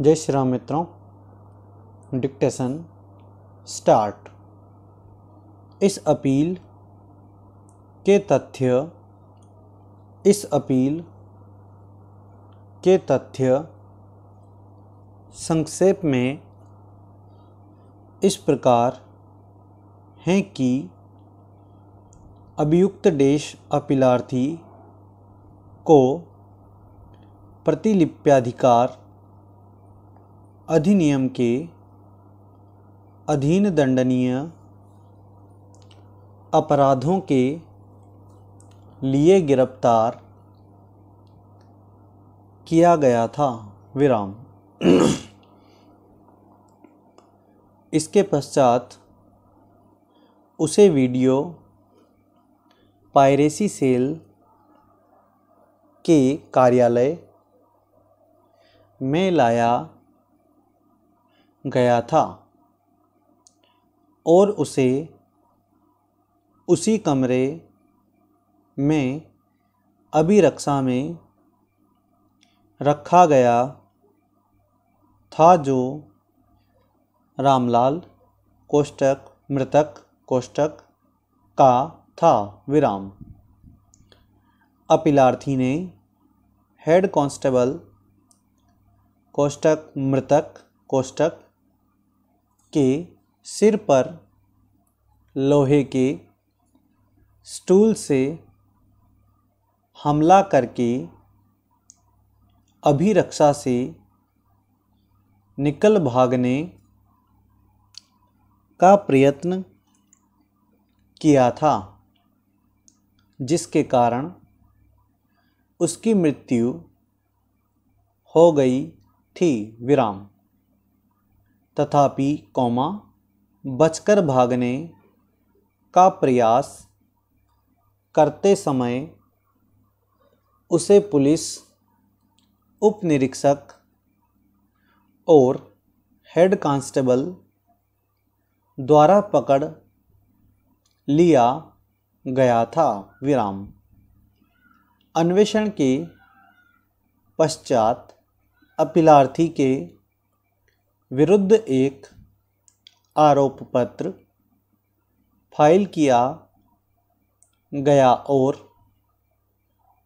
जय श्री राम मित्रों dictation start इस अपील के तथ्य, इस अपील के तथ्य संक्षेप में इस प्रकार हैं कि अभियुक्त देश अपीलार्थी को प्रतिलिप्याधिकार अधिनियम के अधीन दंडनीय अपराधों के लिए गिरफ़्तार किया गया था। विराम। इसके पश्चात उसे वीडियो पायरेसी सेल के कार्यालय में लाया गया था और उसे उसी कमरे में अभिरक्षा में रखा गया था जो रामलाल कोष्टक, मृतक कोष्टक का था विराम। अपीलार्थी ने हेड कांस्टेबल कोष्टक, मृतक कोष्टक के सिर पर लोहे के स्टूल से हमला करके अभिरक्षा से निकल भागने का प्रयत्न किया था, जिसके कारण उसकी मृत्यु हो गई थी। विराम। तथापि कौमा, बचकर भागने का प्रयास करते समय उसे पुलिस उप निरीक्षक और हेड कांस्टेबल द्वारा पकड़ लिया गया था। विराम। अन्वेषण के पश्चात अपीलार्थी के विरुद्ध एक आरोप पत्र फ़ाइल किया गया और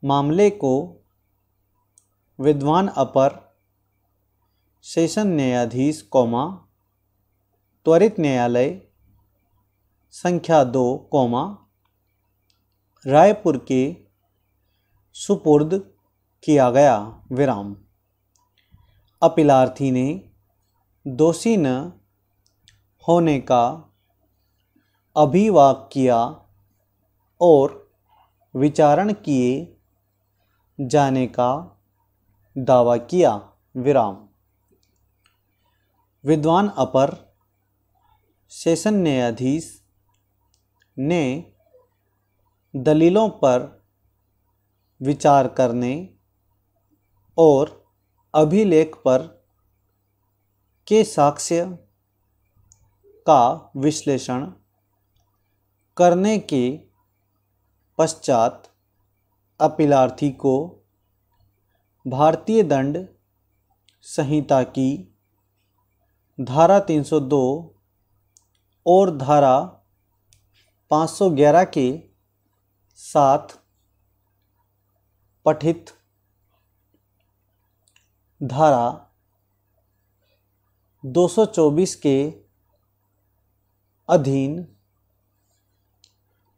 मामले को विद्वान अपर सेशन न्यायाधीश, कौमा, त्वरित न्यायालय, संख्या दो, कौमा, रायपुर के सुपुर्द किया गया विराम। अपीलार्थी ने दोषी न होने का अभिवाक किया और विचारण किए जाने का दावा किया। विराम। विद्वान अपर सेशन न्यायाधीश ने दलीलों पर विचार करने और अभिलेख पर के साक्ष्य का विश्लेषण करने के पश्चात अपीलार्थी को भारतीय दंड संहिता की धारा 302 और धारा 511 के साथ पठित धारा 224 के अधीन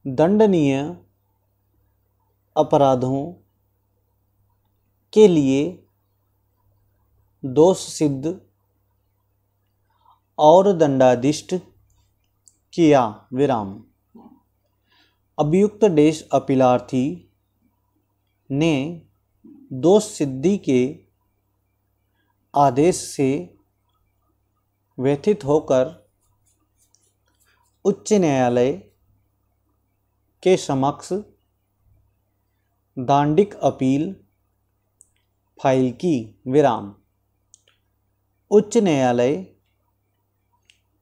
दंडनीय अपराधों के लिए दोष सिद्ध और दंडादिष्ट किया विराम। अभियुक्त देश अपीलार्थी ने दोष सिद्धि के आदेश से व्यथित होकर उच्च न्यायालय के समक्ष दांडिक अपील फ़ाइल की विराम। उच्च न्यायालय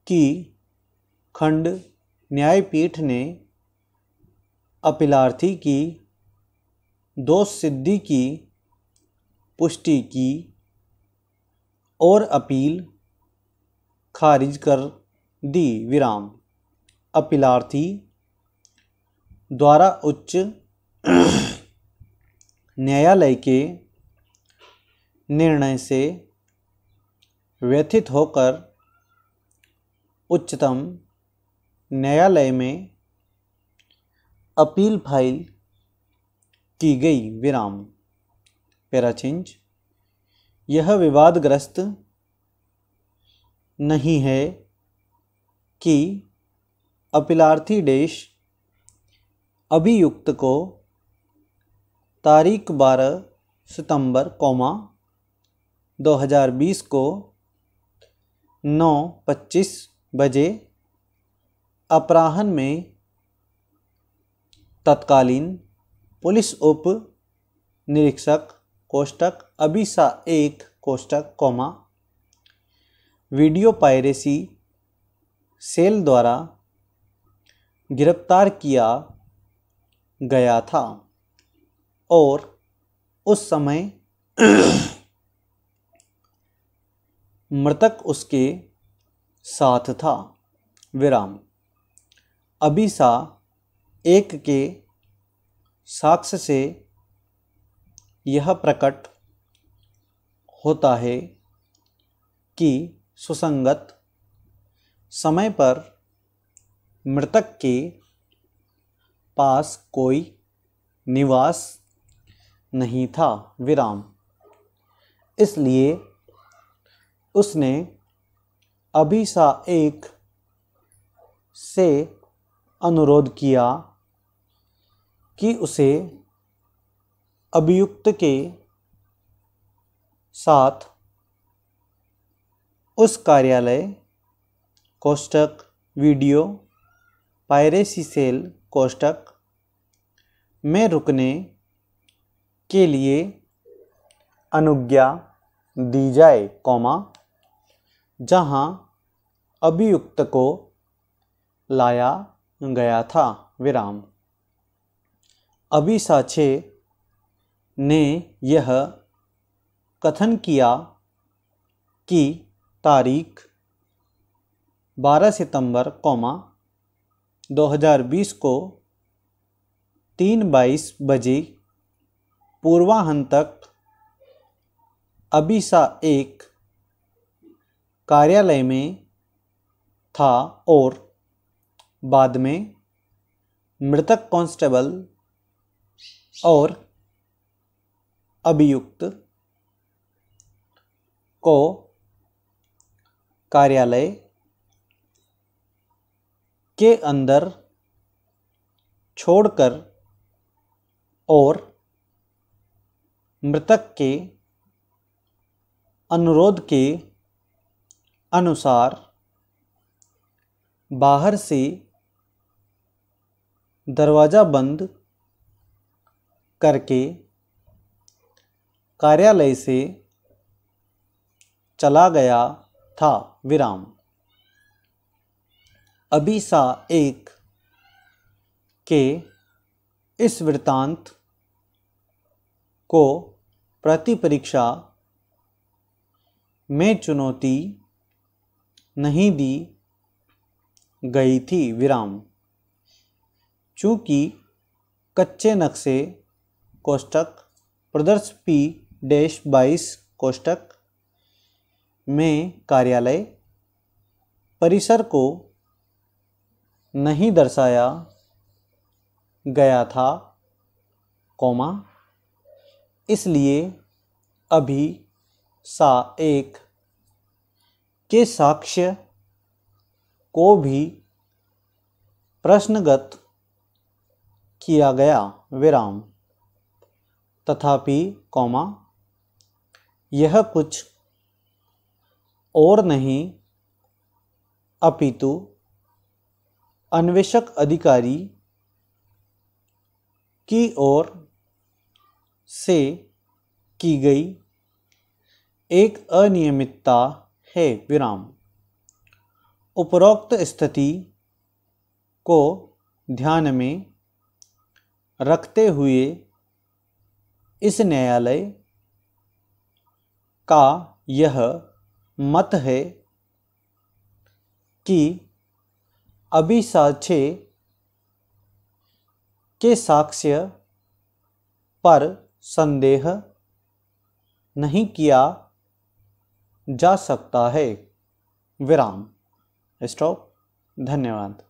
की खंड न्यायपीठ ने अपीलार्थी की दोष सिद्धि की पुष्टि की और अपील खारिज कर दी विराम। अपीलार्थी द्वारा उच्च न्यायालय के निर्णय से व्यथित होकर उच्चतम न्यायालय में अपील फ़ाइल की गई विराम। पैराचिंज यह विवादग्रस्त नहीं है कि अपिलार्थी देश अभियुक्त को तारीख 12 सितंबर कौमा 2020 को नौ पच्चीस बजे अपराह्न में तत्कालीन पुलिस उप निरीक्षक कोष्टक अभिसा एक कोष्टक कौमा वीडियो पायरेसी सेल द्वारा गिरफ़्तार किया गया था और उस समय मृतक उसके साथ था। विराम। अभिसा एक के साक्ष्य से यह प्रकट होता है कि सुसंगत, समय पर मृतक के पास कोई निवास नहीं था, विराम। इसलिए उसने अभिसा एक से अनुरोध किया कि उसे अभियुक्त के साथ उस कार्यालय कोष्टक वीडियो, पायरेसी सेल कोष्टक में रुकने के लिए अनुज्ञा दी जाए, कौमा, जहाँ अभियुक्त को लाया गया था विराम। अभिसाछे ने यह कथन किया कि तारीख 12 सितंबर, कौमा 2020 को तीन बाईस बजे पूर्वाहन तक अभिसा एक कार्यालय में था और बाद में मृतक कांस्टेबल और अभियुक्त को कार्यालय के अंदर छोड़कर और मृतक के अनुरोध के अनुसार बाहर से दरवाज़ा बंद करके कार्यालय से चला गया था, विराम। अभिसा एक के इस वृत्तांत को प्रतिपरीक्षा में चुनौती नहीं दी गई थी, विराम। चूँकि कच्चे नक्शे कोष्टक प्रदर्श पी डैश बाईस कोष्टक में कार्यालय परिसर को नहीं दर्शाया गया था, कौमा। इसलिए अभी सा एक के साक्ष्य को भी प्रश्नगत किया गया। विराम। तथापि, कौमा, यह कुछ और नहीं, अपितु, अन्वेषक अधिकारी की ओर से की गई एक अनियमितता है विराम। उपरोक्त स्थिति को ध्यान में रखते हुए इस न्यायालय का यह मत है कि अभिसाक्ष्य के साक्ष्य पर संदेह नहीं किया जा सकता है। विराम। स्टॉप। धन्यवाद।